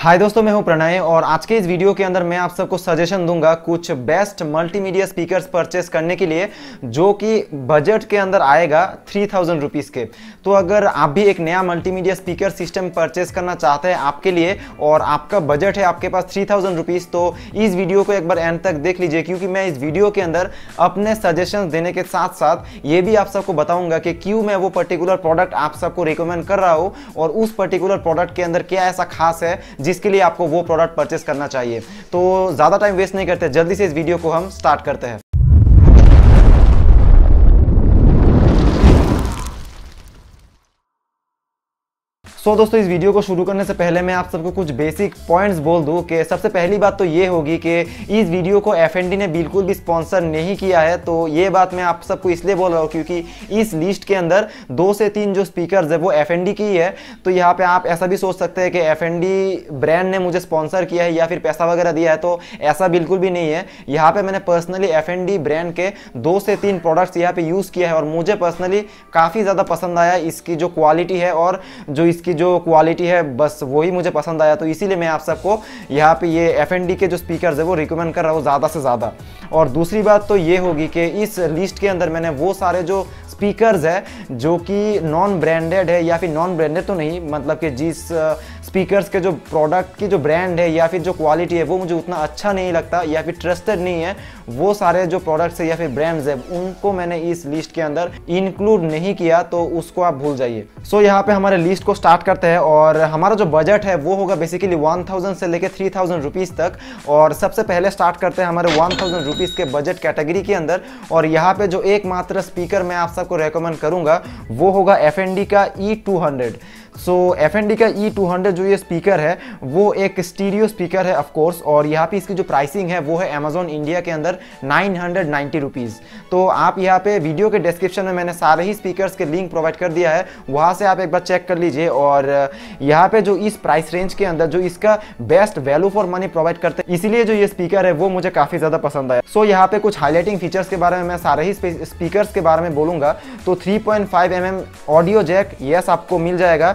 हाय दोस्तों, मैं हूँ प्रणय और आज के इस वीडियो के अंदर मैं आप सबको सजेशन दूँगा कुछ बेस्ट मल्टीमीडिया स्पीकर्स परचेस करने के लिए, जो कि बजट के अंदर आएगा थ्री थाउज़ेंड रुपीज़ के। तो अगर आप भी एक नया मल्टीमीडिया स्पीकर सिस्टम परचेस करना चाहते हैं आपके लिए और आपका बजट है आपके पास थ्री थाउज़ेंड रुपीज़ तो इस वीडियो को एक बार एंड तक देख लीजिए, क्योंकि मैं इस वीडियो के अंदर अपने सजेशन देने के साथ साथ ये भी आप सबको बताऊँगा कि क्यों मैं वो पर्टिकुलर प्रोडक्ट आप सबको रिकमेंड कर रहा हूँ और उस पर्टिकुलर प्रोडक्ट के अंदर क्या ऐसा खास है जिसके लिए आपको वो प्रोडक्ट परचेस करना चाहिए। तो ज़्यादा टाइम वेस्ट नहीं करते, जल्दी से इस वीडियो को हम स्टार्ट करते हैं। सो दोस्तों, इस वीडियो को शुरू करने से पहले मैं आप सबको कुछ बेसिक पॉइंट्स बोल दूँ कि सबसे पहली बात तो ये होगी कि इस वीडियो को FND ने बिल्कुल भी स्पॉन्सर नहीं किया है। तो ये बात मैं आप सबको इसलिए बोल रहा हूँ क्योंकि इस लिस्ट के अंदर दो से तीन जो स्पीकर है, वो एफ़ की है तो यहाँ पर आप ऐसा भी सोच सकते हैं कि एफ़ ब्रांड ने मुझे स्पॉन्सर किया है या फिर पैसा वगैरह दिया है तो ऐसा बिल्कुल भी नहीं है। यहाँ पर मैंने पर्सनली एफ़ ब्रांड के दो से तीन प्रोडक्ट्स यहाँ पर यूज़ किया है और मुझे पर्सनली काफ़ी ज़्यादा पसंद आया। इसकी जो क्वालिटी है और जो इसकी इसकी जो क्वालिटी है, बस वही मुझे पसंद आया। तो इसीलिए मैं आप सबको यहाँ पे ये एफएनडी के जो स्पीकर है, वो रिकमेंड कर रहा हूँ ज़्यादा से ज़्यादा। और दूसरी बात तो ये होगी कि इस लिस्ट के अंदर मैंने वो सारे जो स्पीकर्स है जो कि नॉन ब्रांडेड है या फिर नॉन ब्रांडेड तो नहीं मतलब कि जिस स्पीकर्स के जो प्रोडक्ट की जो ब्रांड है या फिर जो क्वालिटी है वो मुझे उतना अच्छा नहीं लगता या फिर ट्रस्टेड नहीं है वो सारे जो प्रोडक्ट्स है या फिर ब्रांड्स है उनको मैंने इस लिस्ट के अंदर इंक्लूड नहीं किया तो उसको आप भूल जाइए। सो so, यहाँ पे हमारे लिस्ट को स्टार्ट करते हैं और हमारा जो बजट है वो होगा बेसिकली वन थाउज़ेंड से लेकर थ्री थाउज़ेंड रुपीज़ तक और सबसे पहले स्टार्ट करते हैं हमारे वन थाउज़ेंड रुपीज़ के बजट कैटेगरी के अंदर और यहाँ पे जो एकमात्र स्पीकर मैं आप सबको रेकमेंड करूँगा वो होगा एफ़ का E two hundred so F का ई टू हंड्रेड जो ये स्पीकर है वो एक स्टीरियो स्पीकर है ऑफकोर्स और यहाँ पे इसकी जो प्राइसिंग है वो है अमेजोन इंडिया के अंदर नाइन हंड्रेड तो आप यहाँ पे वीडियो के डिस्क्रिप्शन में मैंने सारे ही स्पीकर्स के लिंक प्रोवाइड कर दिया है वहाँ से आप एक बार चेक कर लीजिए और यहाँ पे जो इस प्राइस रेंज के अंदर जो इसका best value for money provide करते हैं इसीलिए जो ये स्पीकर है वो मुझे काफ़ी ज़्यादा पसंद आया। सो so, यहाँ पे कुछ हाईलाइटिंग फीचर्स के बारे में मैं सारे ही स्पीकर्स के बारे में बोलूँगा। तो three point audio jack yes आपको मिल जाएगा।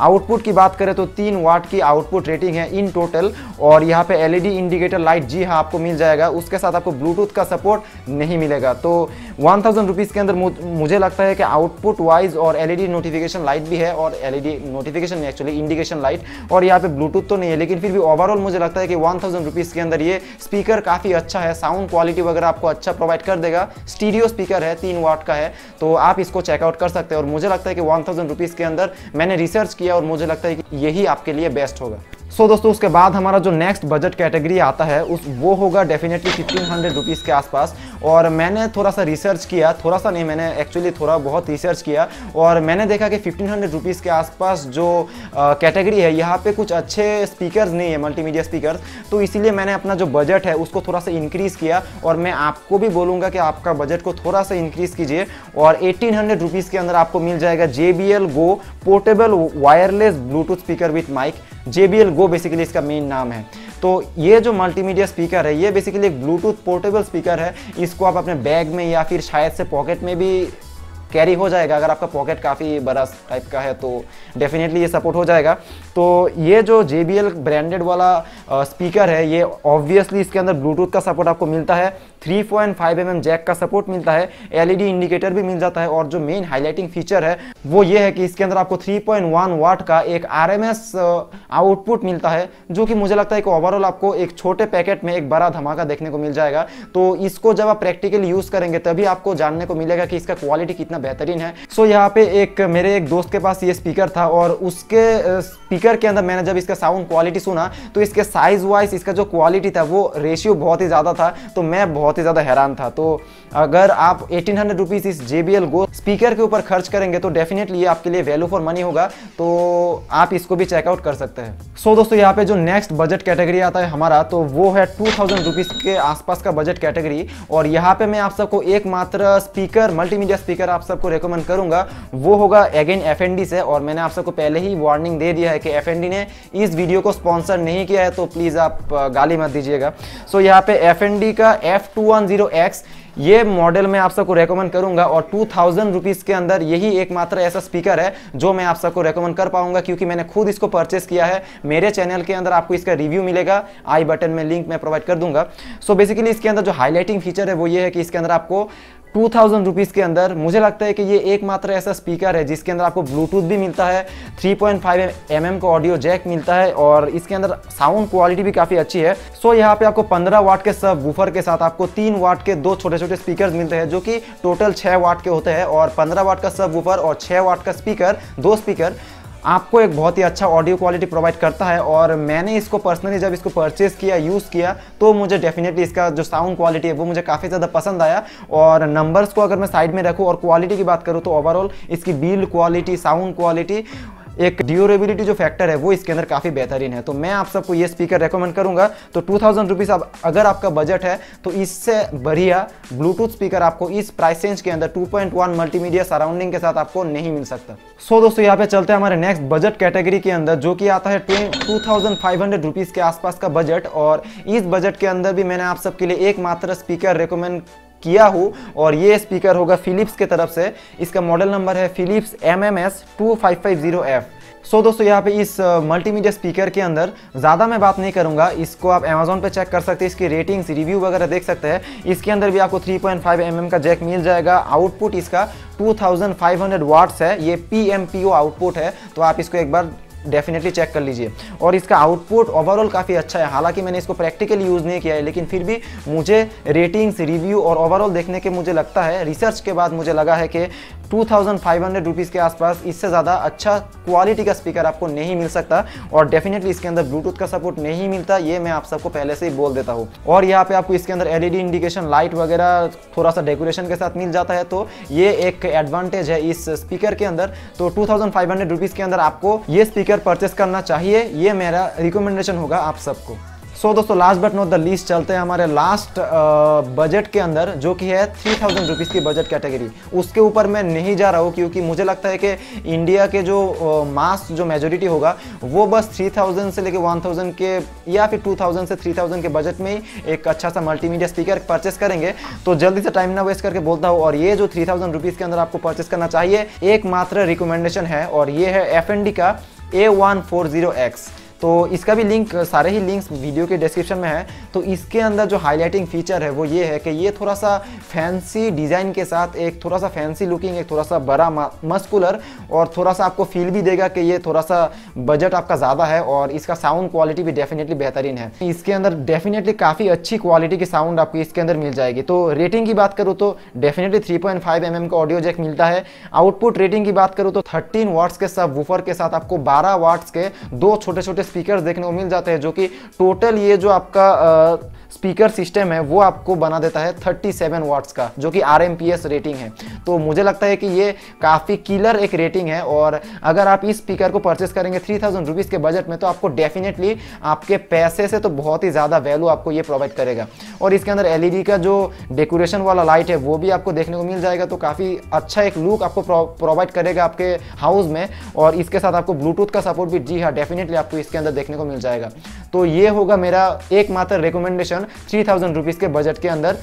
आउटपुट की बात करें तो तीन वाट की आउटपुट रेटिंग है इन टोटल, और यहाँ पे एलईडी इंडिकेटर लाइट जी हाँ आपको मिल जाएगा। उसके साथ आपको ब्लूटूथ का सपोर्ट नहीं मिलेगा। तो वन थाउज़ेंड रुपीज़ के अंदर मुझे लगता है कि आउटपुट वाइज और एलईडी नोटिफिकेशन लाइट भी है, और LED notification actually indication light और यहाँ पे ब्लूटूथ तो नहीं है, लेकिन फिर भी ओवरऑल मुझे लगता है कि वन थाउज़ेंड रुपीज़ के अंदर ये स्पीकर काफ़ी अच्छा है साउंड क्वालिटी वगैरह आपको अच्छा प्रोवाइड कर देगा। स्टीडियो स्पीकर है, तीन वाट का है तो आप इसको चेकआउट कर सकते हैं, और मुझे लगता है कि वन थाउज़ेंड रुपीज़ के अंदर मैंने रिसर्च किया और मुझे लगता है कि यही आपके लिए बेस्ट होगा। सो so, दोस्तों उसके बाद हमारा जो नेक्स्ट बजट कैटेगरी आता है उस वो होगा डेफिनेटली फिफ्टीन हंड्रेड रुपीज़ के आसपास। और मैंने थोड़ा सा रिसर्च किया थोड़ा सा नहीं मैंने एक्चुअली थोड़ा बहुत रिसर्च किया। और मैंने देखा कि फिफ्टीन हंड्रेड रुपीज़ के आसपास जो कैटेगरी है यहाँ पे कुछ अच्छे स्पीकर्स नहीं है मल्टीमीडिया स्पीकर तो इसीलिए मैंने अपना जो बजट है उसको थोड़ा सा इंक्रीज़ किया। और मैं आपको भी बोलूँगा कि आपका बजट को थोड़ा सा इंक्रीज़ कीजिए। और एटीन हंड्रेड रुपीज़ के अंदर आपको मिल जाएगा J B L go portable wireless Bluetooth speaker with mic JBL Go basically इसका मेन नाम है। तो ये जो मल्टीमीडिया स्पीकर है, ये बेसिकली एक ब्लूटूथ पोर्टेबल स्पीकर है। इसको आप अपने बैग में या फिर शायद से पॉकेट में भी कैरी हो जाएगा। अगर आपका पॉकेट काफ़ी बड़ा टाइप का है तो डेफिनेटली ये सपोर्ट हो जाएगा। तो ये जो जे ब्रांडेड वाला स्पीकर है, ये ऑब्वियसली इसके अंदर ब्लूटूथ का सपोर्ट आपको मिलता है। 3.5 पॉइंट एम जैक का सपोर्ट मिलता है, एलईडी इंडिकेटर भी मिल जाता है और जो मेन हाईलाइटिंग फीचर है, वो ये है कि इसके अंदर आपको 3.1 वाट का एक आरएमएस आउटपुट मिलता है, जो कि मुझे लगता है कि ओवरऑल आपको एक छोटे पैकेट में एक बड़ा धमाका देखने को मिल जाएगा। तो इसको जब आप प्रैक्टिकली यूज़ करेंगे, तभी आपको जानने को मिलेगा कि इसका क्वालिटी कितना बेहतरीन है। सो यहाँ पे एक, मेरे एक दोस्त के पास ये स्पीकर था और उसके स्पीकर के अंदर मैंने जब इसका साउंड क्वालिटी सुना तो इसके साइज़ वाइज इसका जो क्वालिटी था, वो रेशियो बहुत ही ज़्यादा था। तो मैं बहुत ही ज़्यादा हैरान था। तो अगर आप एटीन हंड्रेड रुपीज़ इस जे बी गो स्पीकर के ऊपर खर्च करेंगे तो डेफिनेटली ये आपके लिए वैल्यू फॉर मनी होगा। तो आप इसको भी चेकआउट कर सकते हैं। सो so, दोस्तों यहाँ पे जो नेक्स्ट बजट कैटेगरी आता है हमारा तो वो है टू थाउज़ेंड रुपीज़ के आसपास का बजट कैटेगरी और यहाँ पे मैं आप सबको एक मात्र स्पीकर मल्टीमीडिया स्पीकर आप सबको रिकमेंड करूँगा। वो होगा अगेन एफ़ एन डी से। और मैंने आप सबको पहले ही वार्निंग दे दिया है कि एफ़ एन डी ने इस वीडियो को स्पॉन्सर नहीं किया है तो प्लीज़ आप गाली मत दीजिएगा। सो so, यहाँ पे एफ़ एन डी का F two one zero X ये मॉडल मैं आप सबको रेकमेंड करूँगा और टू थाउज़ेंड रुपीज़ के अंदर यही एकमात्र ऐसा स्पीकर है जो मैं आप सबको रेकमेंड कर पाऊँगा क्योंकि मैंने खुद इसको परचेस किया है। मेरे चैनल के अंदर आपको इसका रिव्यू मिलेगा। आई बटन में लिंक मैं प्रोवाइड कर दूँगा। सो so बेसिकली इसके अंदर जो हाईलाइटिंग फीचर है वो ये है कि इसके अंदर आपको टू थाउज़ेंड रुपीज़ के अंदर मुझे लगता है कि ये एकमात्र ऐसा स्पीकर है जिसके अंदर आपको ब्लूटूथ भी मिलता है 3.5 पॉइंट mm का ऑडियो जैक मिलता है और इसके अंदर साउंड क्वालिटी भी काफ़ी अच्छी है। सो यहाँ पे आपको 15 वाट के सब वूफर के साथ आपको तीन वाट के दो छोटे छोटे स्पीकर मिलते हैं जो कि टोटल छः वाट के होते हैं और पंद्रह वाट का सब वूफर और छः वाट का स्पीकर दो स्पीकर आपको एक बहुत ही अच्छा ऑडियो क्वालिटी प्रोवाइड करता है और मैंने इसको पर्सनली जब इसको परचेज किया यूज़ किया तो मुझे डेफिनेटली इसका जो साउंड क्वालिटी है, वो मुझे काफ़ी ज़्यादा पसंद आया। और नंबर्स को अगर मैं साइड में रखूँ और क्वालिटी की बात करूँ तो ओवरऑल इसकी बिल्ड क्वालिटी साउंड क्वालिटी एक ड्यूरेबिलिटी जो फैक्टर है वो इसके अंदर काफ़ी बेहतरीन है। तो मैं आप सबको ये स्पीकर रेकमेंड करूँगा। तो टू थाउज़ेंड रुपीज़ अब अगर आपका बजट है तो इससे बढ़िया ब्लूटूथ स्पीकर आपको इस प्राइस रेंज के अंदर 2.1 मल्टीमीडिया सराउंडिंग के साथ आपको नहीं मिल सकता। सो so, दोस्तों यहाँ पे चलते हैं हमारे नेक्स्ट बजट कैटेगरी के अंदर जो कि आता है टू थाउज़ेंड के आसपास का बजट और इस बजट के अंदर भी मैंने आप सबके लिए एकमात्र स्पीकर रिकमेंड किया हूँ और ये स्पीकर होगा फिलिप्स के तरफ़ से। इसका मॉडल नंबर है Philips M M S two five five zero F so दोस्तों, यहाँ पे इस मल्टीमीडिया स्पीकर के अंदर ज़्यादा मैं बात नहीं करूँगा। इसको आप अमेजोन पे चेक कर सकते हैं। इसकी रेटिंग्स रिव्यू वगैरह देख सकते हैं। इसके अंदर भी आपको 3.5 पॉइंट mm का जैक मिल जाएगा। आउटपुट इसका 2500 वाट्स है। ये पीएमपीओ आउटपुट है। तो आप इसको एक बार डेफिनेटली चेक कर लीजिए। और इसका आउटपुट ओवरऑल काफ़ी अच्छा है। हालाँकि मैंने इसको प्रैक्टिकली यूज़ नहीं किया है, लेकिन फिर भी मुझे रेटिंग्स रिव्यू और ओवरऑल देखने के मुझे लगता है रिसर्च के बाद मुझे लगा है कि two thousand five hundred rupees के आसपास इससे ज़्यादा अच्छा क्वालिटी का स्पीकर आपको नहीं मिल सकता और डेफिनेटली इसके अंदर ब्लूटूथ का सपोर्ट नहीं मिलता, ये मैं आप सबको पहले से ही बोल देता हूँ। और यहाँ पे आपको इसके अंदर एलईडी इंडिकेशन लाइट वगैरह थोड़ा सा डेकोरेशन के साथ मिल जाता है तो ये एक एडवांटेज है इस स्पीकर के अंदर। तो two thousand five hundred rupees के अंदर आपको ये स्पीकर परचेस करना चाहिए, ये मेरा रिकमेंडेशन होगा आप सबको। सो दोस्तों last but not the least चलते हैं हमारे लास्ट बजट uh, के अंदर जो कि है थ्री थाउज़ेंड रुपीज़ की बजट कैटेगरी उसके ऊपर मैं नहीं जा रहा हूँ क्योंकि मुझे लगता है कि इंडिया के जो मास uh, जो मेजोरिटी होगा वो बस थ्री थाउज़ेंड से लेके वन थाउज़ेंड के या फिर टू थाउज़ेंड से थ्री थाउज़ेंड के बजट में ही एक अच्छा सा मल्टीमीडिया स्पीकर परचेस करेंगे। तो जल्दी से टाइम ना वेस्ट करके बोलता हूँ और ये जो थ्री थाउज़ेंड रुपीज़ के अंदर आपको परचेस करना चाहिए एकमात्र रिकमेंडेशन है और ये है एफ़ का A one four zero X तो इसका भी लिंक सारे ही लिंक्स वीडियो के डिस्क्रिप्शन में है। तो इसके अंदर जो हाईलाइटिंग फीचर है, वो ये है कि ये थोड़ा सा फैंसी डिज़ाइन के साथ एक थोड़ा सा फैंसी लुकिंग एक थोड़ा सा बड़ा मस्कुलर और थोड़ा सा आपको फील भी देगा कि ये थोड़ा सा बजट आपका ज़्यादा है और इसका साउंड क्वालिटी भी डेफिनेटली बेहतरीन है। इसके अंदर डेफिनेटली काफ़ी अच्छी क्वालिटी की साउंड आपको इसके अंदर मिल जाएगी। तो रेटिंग की बात करूँ तो डेफिनेटली थ्री पॉइंट एम का ऑडियो जैक मिलता है। आउटपुट रेटिंग की बात करूँ तो थर्टीन वाट्स के सब वूफर के साथ आपको बारह वाट्स के दो छोटे छोटे स्पीकर देखने को मिल जाते हैं, जो कि टोटल ये जो आपका स्पीकर सिस्टम है, वो आपको बना देता है 37 वाट्स का, जो कि आर रेटिंग है। तो मुझे लगता है कि ये काफ़ी किलर एक रेटिंग है और अगर आप इस स्पीकर को परचेस करेंगे थ्री थाउज़ेंड रुपीज़ के बजट में तो आपको डेफिनेटली आपके पैसे से तो बहुत ही ज़्यादा वैल्यू आपको ये प्रोवाइड करेगा। और इसके अंदर एलईडी का जो डेकोरेशन वाला लाइट है, वो भी आपको देखने को मिल जाएगा तो काफ़ी अच्छा एक लुक आपको प्रोवाइड करेगा आपके हाउस में। और इसके साथ आपको ब्लूटूथ का सपोर्ट भी, जी हाँ डेफिनेटली आपको इसके अंदर देखने को मिल जाएगा। तो ये होगा मेरा एकमात्र रिकमेंडेशन थ्री थाउज़ेंड के बजट के अंदर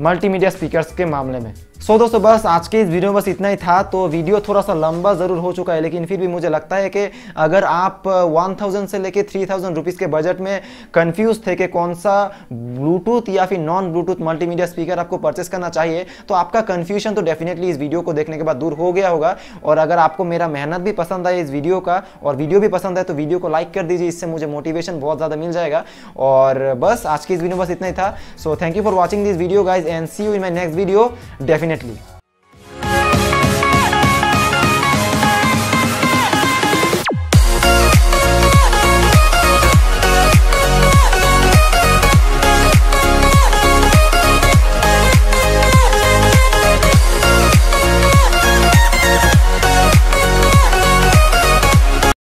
मल्टीमीडिया स्पीकर्स के मामले में। सो so, दोस्तों बस आज के इस वीडियो में बस इतना ही था। तो वीडियो थोड़ा सा लंबा ज़रूर हो चुका है लेकिन फिर भी मुझे लगता है कि अगर आप 1000 से लेके 3000 रुपीस के बजट में कंफ्यूज थे कि कौन सा ब्लूटूथ या फिर नॉन ब्लूटूथ मल्टीमीडिया स्पीकर आपको परचेस करना चाहिए तो आपका कन्फ्यूज़न तो डेफिनेटली इस वीडियो को देखने के बाद दूर हो गया होगा। और अगर आपको मेरा मेहनत भी पसंद आए इस वीडियो का और वीडियो भी पसंद आए तो वीडियो को लाइक कर दीजिए इससे मुझे मोटिवेशन बहुत ज़्यादा मिल जाएगा। और बस आज की इस वीडियो बस इतना ही था। So thank you for watching this video guys and see you in my next video definitely.